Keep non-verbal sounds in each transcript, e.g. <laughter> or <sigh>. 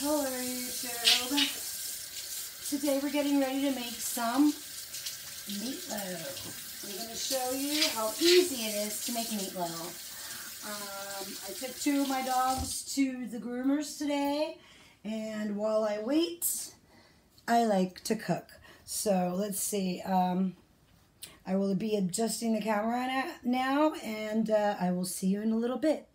Hello YouTube. Today we're getting ready to make some meatloaf. I'm going to show you how easy it is to make meatloaf. Um, I took two of my dogs to the groomers today and while I wait, I like to cook. So let's see. Um, I will be adjusting the camera now and uh, I will see you in a little bit.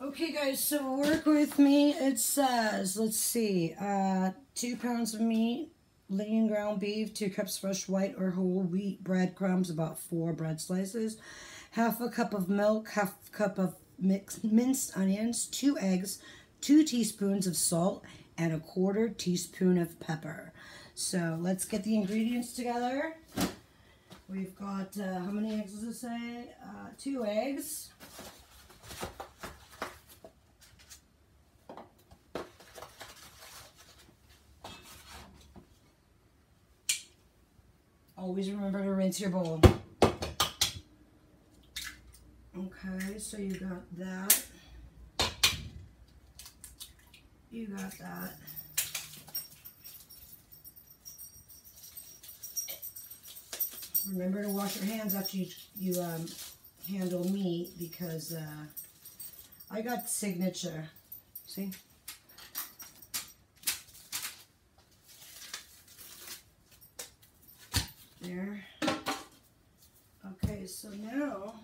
Okay guys, so work with me. It says, let's see, uh, two pounds of meat, lean ground beef, two cups fresh white or whole wheat breadcrumbs, about four bread slices, half a cup of milk, half a cup of mixed minced onions, two eggs, two teaspoons of salt, and a quarter teaspoon of pepper. So let's get the ingredients together. We've got, uh, how many eggs does it say? Uh, two eggs. Always remember to rinse your bowl. Okay, so you got that. You got that. Remember to wash your hands after you, you um, handle meat because uh, I got signature. See? There. Okay, so now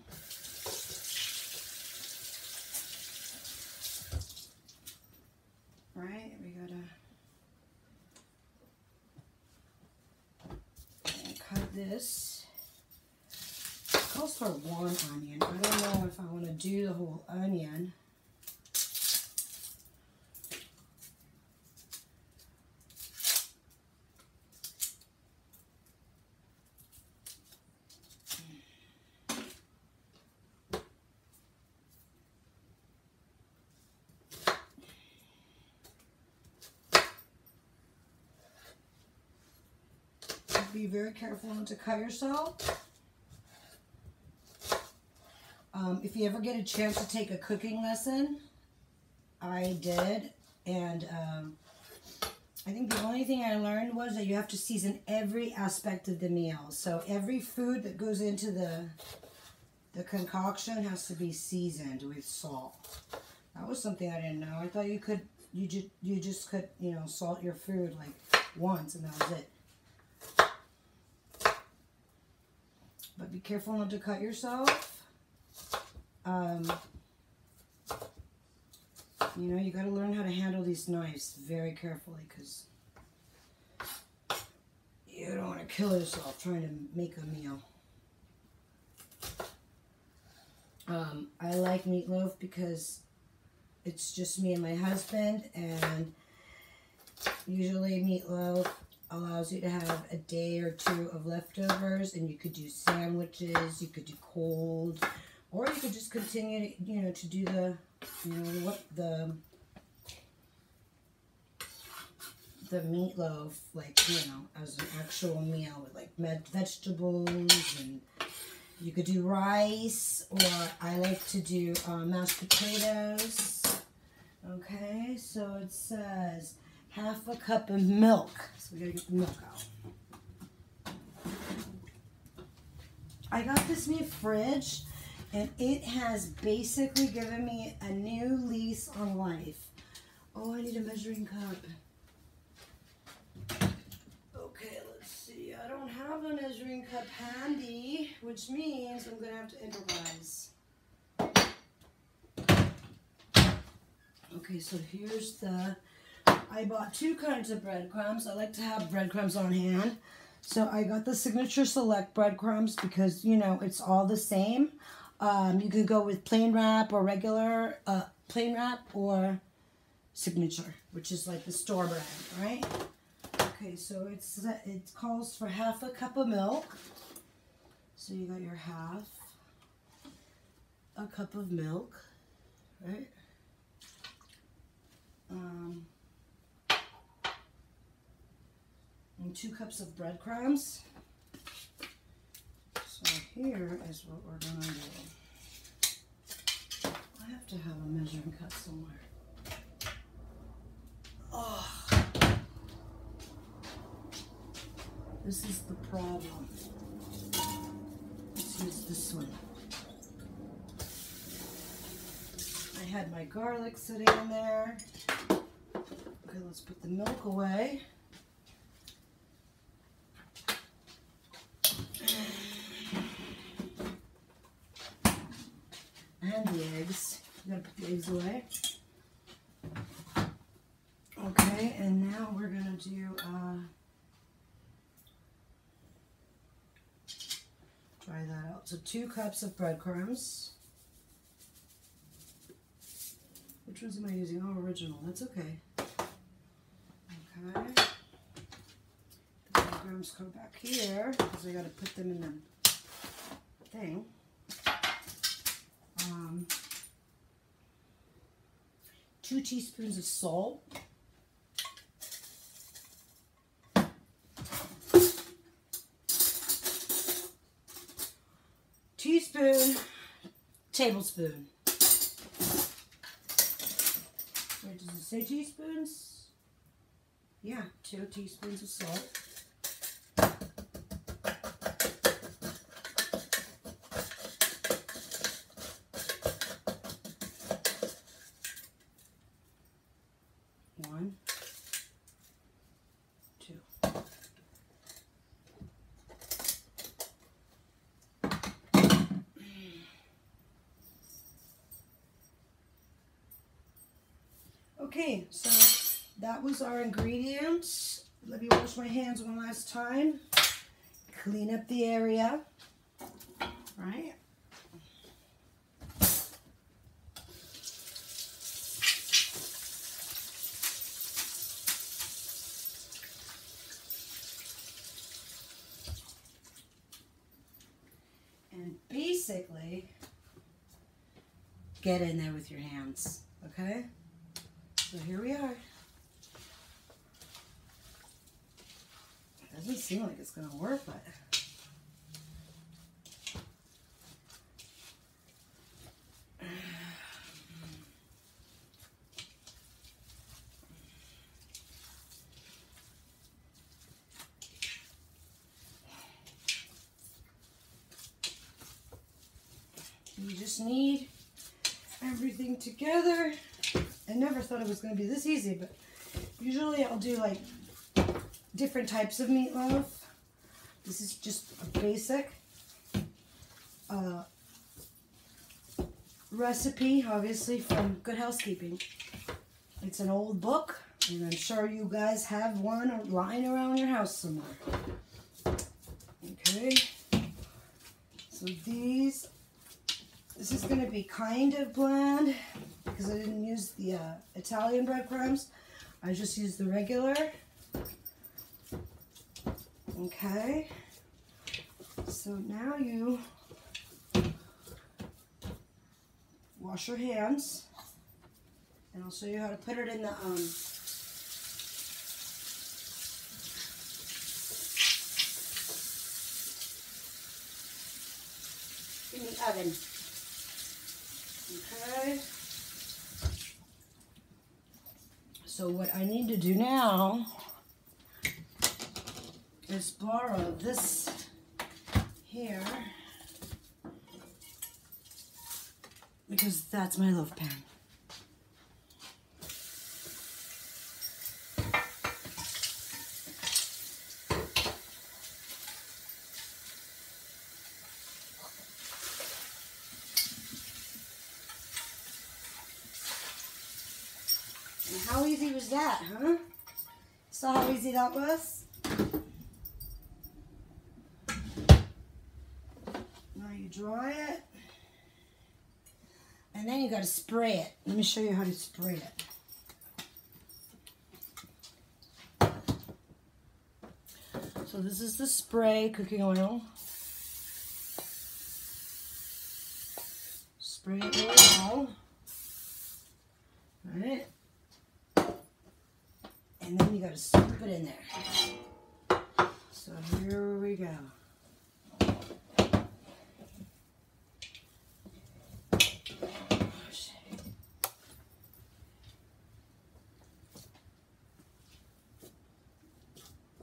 right, we gotta cut this. It calls for one onion. I don't know if I want to do the whole onion. Be very careful not to cut yourself. Um, if you ever get a chance to take a cooking lesson, I did, and um, I think the only thing I learned was that you have to season every aspect of the meal. So every food that goes into the the concoction has to be seasoned with salt. That was something I didn't know. I thought you could you just you just could you know salt your food like once and that was it. But be careful not to cut yourself. Um, you know, you got to learn how to handle these knives very carefully because you don't want to kill yourself trying to make a meal. Um, I like meatloaf because it's just me and my husband and usually meatloaf allows you to have a day or two of leftovers and you could do sandwiches, you could do cold, or you could just continue to, you know, to do the, you know, what the, the meatloaf, like, you know, as an actual meal with like med vegetables and you could do rice or I like to do uh, mashed potatoes. Okay, so it says half a cup of milk. So we gotta get the milk out. I got this new fridge and it has basically given me a new lease on life. Oh, I need a measuring cup. Okay, let's see. I don't have a measuring cup handy, which means I'm gonna have to improvise. Okay, so here's the I bought two kinds of breadcrumbs. I like to have breadcrumbs on hand. So I got the Signature Select breadcrumbs because, you know, it's all the same. Um, you could go with plain wrap or regular uh, plain wrap or Signature, which is like the store brand, right? Okay, so it's it calls for half a cup of milk. So you got your half a cup of milk, right? Um, and two cups of breadcrumbs. So here is what we're going to do. I have to have a measuring cup somewhere. Oh. This is the problem. Let's use this one. I had my garlic sitting in there. Okay, let's put the milk away. And the eggs. You gotta put the eggs away. Okay, and now we're gonna do uh, try that out. So two cups of breadcrumbs. Which ones am I using? Oh, original. That's okay. Okay. The breadcrumbs go back here because I got to put them in the thing. Um, two teaspoons of salt. Teaspoon, tablespoon. Wait, does it say teaspoons? Yeah, two teaspoons of salt. One, two. Okay, so that was our ingredients. Let me wash my hands one last time. Clean up the area. Right? And basically, get in there with your hands, okay? So here we are. It Doesn't seem like it's gonna work, but you just need everything together. I never thought it was going to be this easy, but usually I'll do like different types of meatloaf. This is just a basic uh, recipe, obviously, from Good Housekeeping. It's an old book, and I'm sure you guys have one lying around your house somewhere. Okay. So these, this is going to be kind of bland because I didn't use the uh, Italian breadcrumbs. I just used the regular. Okay. So now you wash your hands. And I'll show you how to put it in the um, in the oven. Okay. So what I need to do now is borrow this here because that's my loaf pan. And how easy that, huh? Saw how easy that was? Now you dry it. And then you gotta spray it. Let me show you how to spray it. So this is the spray cooking oil. Spray it really well. Alright. And then you gotta scoop it in there. So here we go.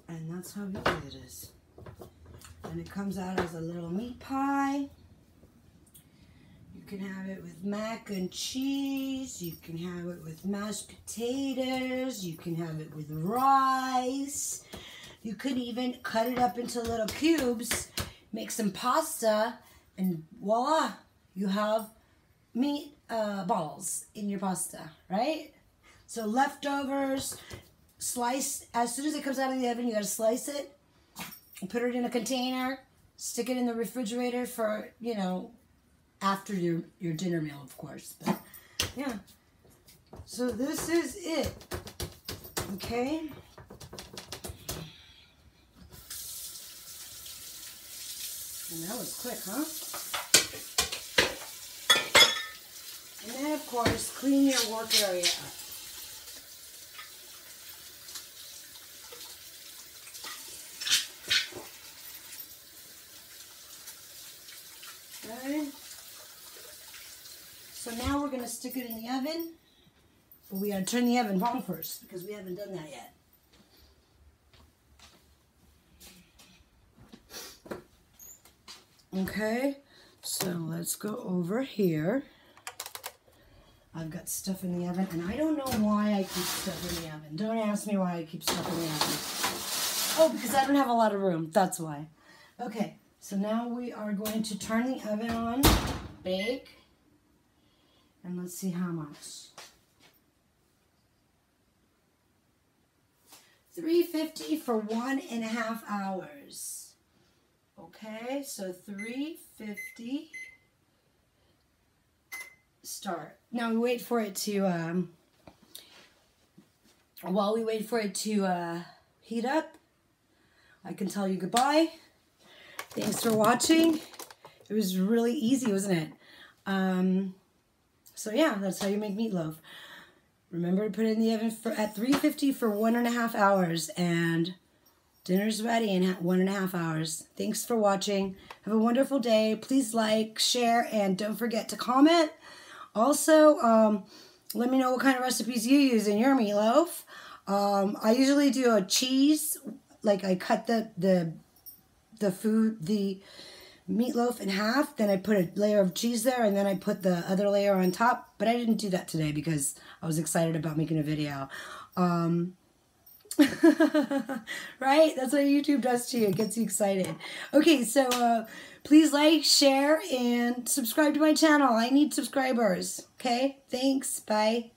And that's how easy it is. And it comes out as a little meat pie. You can have it mac and cheese. You can have it with mashed potatoes. You can have it with rice. You could even cut it up into little cubes, make some pasta, and voila, you have meat uh, balls in your pasta, right? So leftovers, slice, as soon as it comes out of the oven, you gotta slice it, put it in a container, stick it in the refrigerator for, you know, after your, your dinner meal, of course. But <laughs> yeah. So this is it. Okay. And that was quick, huh? And then, of course, clean your work area up. Okay. So now we're going to stick it in the oven. But we got to turn the oven on first because we haven't done that yet. Okay, so let's go over here. I've got stuff in the oven, and I don't know why I keep stuff in the oven. Don't ask me why I keep stuff in the oven. Oh, because I don't have a lot of room. That's why. Okay, so now we are going to turn the oven on, bake, and let's see how much. 350 for one and a half hours. Okay, so 350 start. Now we wait for it to, um, while we wait for it to uh, heat up, I can tell you goodbye. Thanks for watching. It was really easy, wasn't it? Um, so yeah, that's how you make meatloaf. Remember to put it in the oven for, at 350 for one and a half hours and Dinner's ready in one and a half hours. Thanks for watching. Have a wonderful day. Please like, share, and don't forget to comment. Also, um, let me know what kind of recipes you use in your meatloaf. Um, I usually do a cheese, like I cut the, the, the food, the meatloaf in half, then I put a layer of cheese there, and then I put the other layer on top. But I didn't do that today because I was excited about making a video. Um, <laughs> right? That's what YouTube does to you. It gets you excited. Okay, so uh, please like, share, and subscribe to my channel. I need subscribers. Okay? Thanks. Bye.